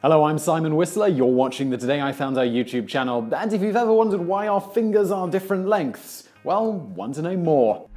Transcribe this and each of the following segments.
Hello, I'm Simon Whistler. You're watching the Today I Found Out YouTube channel. And if you've ever wondered why our fingers are different lengths, well, want to know more.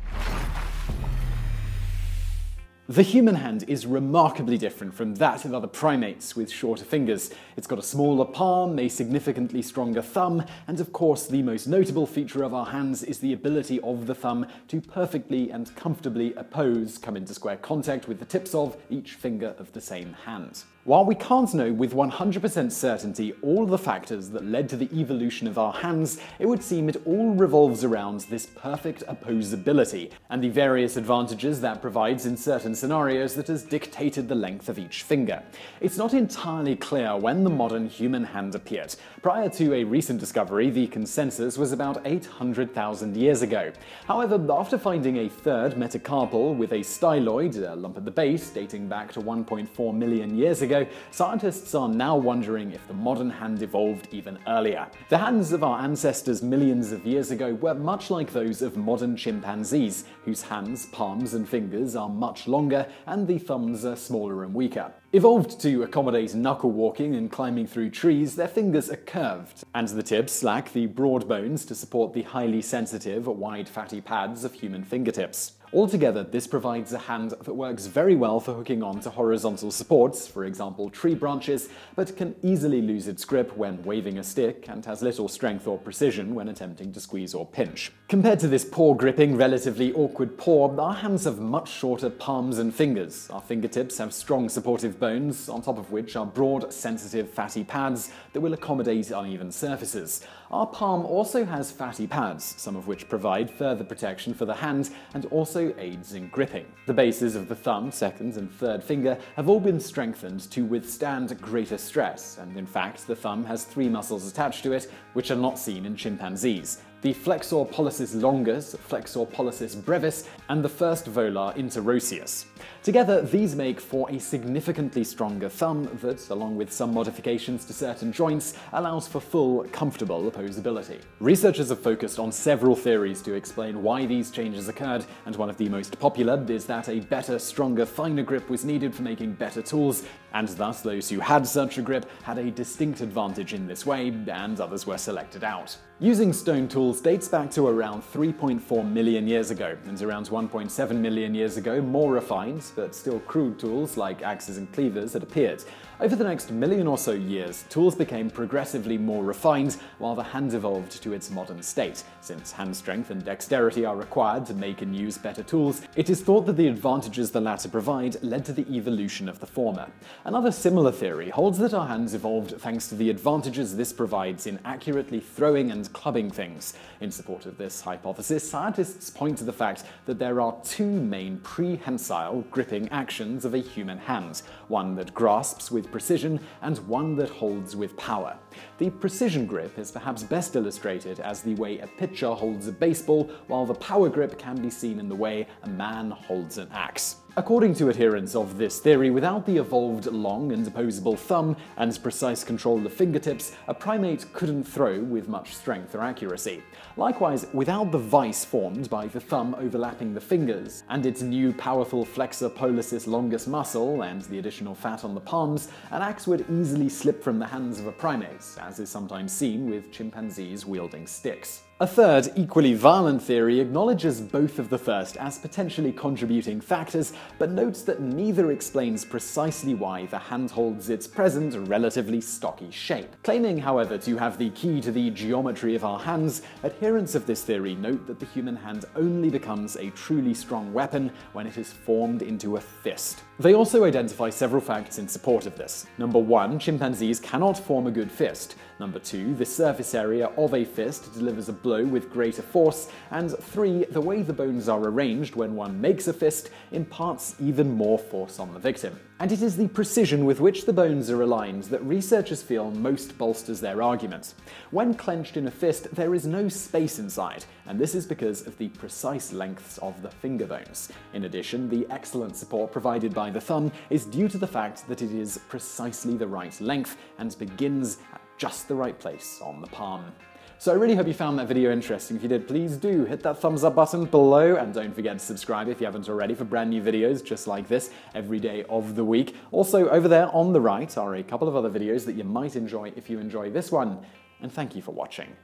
The human hand is remarkably different from that of other primates with shorter fingers. It's got a smaller palm, a significantly stronger thumb, and of course, the most notable feature of our hands is the ability of the thumb to perfectly and comfortably oppose, come into square contact with the tips of each finger of the same hand. While we can't know with 100% certainty all the factors that led to the evolution of our hands, it would seem it all revolves around this perfect opposability and the various advantages that provides in certain scenarios that has dictated the length of each finger. It's not entirely clear when the modern human hand appeared. Prior to a recent discovery, the consensus was about 800,000 years ago. However, after finding a third metacarpal with a styloid, a lump at the base, dating back to 1.4 million years ago, ago, scientists are now wondering if the modern hand evolved even earlier. The hands of our ancestors millions of years ago were much like those of modern chimpanzees, whose hands, palms, and fingers are much longer and the thumbs are smaller and weaker. Evolved to accommodate knuckle walking and climbing through trees, their fingers are curved, and the tips lack the broad bones to support the highly sensitive, wide fatty pads of human fingertips. Altogether, this provides a hand that works very well for hooking on to horizontal supports, for example tree branches, but can easily lose its grip when waving a stick and has little strength or precision when attempting to squeeze or pinch. Compared to this poor gripping, relatively awkward paw, our hands have much shorter palms and fingers. Our fingertips have strong supportive bones, on top of which are broad, sensitive, fatty pads that will accommodate uneven surfaces. Our palm also has fatty pads, some of which provide further protection for the hand and also aids in gripping. The bases of the thumb, second, and third finger have all been strengthened to withstand greater stress, and in fact, the thumb has three muscles attached to it, which are not seen in chimpanzees the flexor pollicis longus, flexor pollicis brevis, and the first volar interosseous. Together, these make for a significantly stronger thumb that, along with some modifications to certain joints, allows for full, comfortable opposability. Researchers have focused on several theories to explain why these changes occurred, and one of the most popular is that a better, stronger, finer grip was needed for making better tools, and thus those who had such a grip had a distinct advantage in this way, and others were selected out. Using stone tools dates back to around 3.4 million years ago, and around 1.7 million years ago, more refined, but still crude tools like axes and cleavers had appeared. Over the next million or so years, tools became progressively more refined while the hand evolved to its modern state. Since hand strength and dexterity are required to make and use better tools, it is thought that the advantages the latter provide led to the evolution of the former. Another similar theory holds that our hands evolved thanks to the advantages this provides in accurately throwing and clubbing things. In support of this hypothesis, scientists point to the fact that there are two main prehensile gripping actions of a human hand, one that grasps with precision and one that holds with power. The precision grip is perhaps best illustrated as the way a pitcher holds a baseball, while the power grip can be seen in the way a man holds an axe. According to adherents of this theory, without the evolved long and opposable thumb and precise control of fingertips, a primate couldn't throw with much strength or accuracy. Likewise, without the vice formed by the thumb overlapping the fingers, and its new powerful flexor pollicis longus muscle and the additional fat on the palms, an axe would easily slip from the hands of a primate, as is sometimes seen with chimpanzees wielding sticks. A third, equally violent theory acknowledges both of the first as potentially contributing factors, but notes that neither explains precisely why the hand holds its present relatively stocky shape. Claiming, however, to have the key to the geometry of our hands, adherents of this theory note that the human hand only becomes a truly strong weapon when it is formed into a fist. They also identify several facts in support of this. Number one, chimpanzees cannot form a good fist. Number two, the surface area of a fist delivers a blow with greater force. And three, the way the bones are arranged when one makes a fist imparts even more force on the victim. And it is the precision with which the bones are aligned that researchers feel most bolsters their argument. When clenched in a fist, there is no space inside, and this is because of the precise lengths of the finger bones. In addition, the excellent support provided by the thumb is due to the fact that it is precisely the right length and begins at just the right place on the palm. So I really hope you found that video interesting. If you did, please do hit that thumbs up button below and don't forget to subscribe if you haven't already for brand new videos just like this every day of the week. Also, over there on the right are a couple of other videos that you might enjoy if you enjoy this one. And thank you for watching.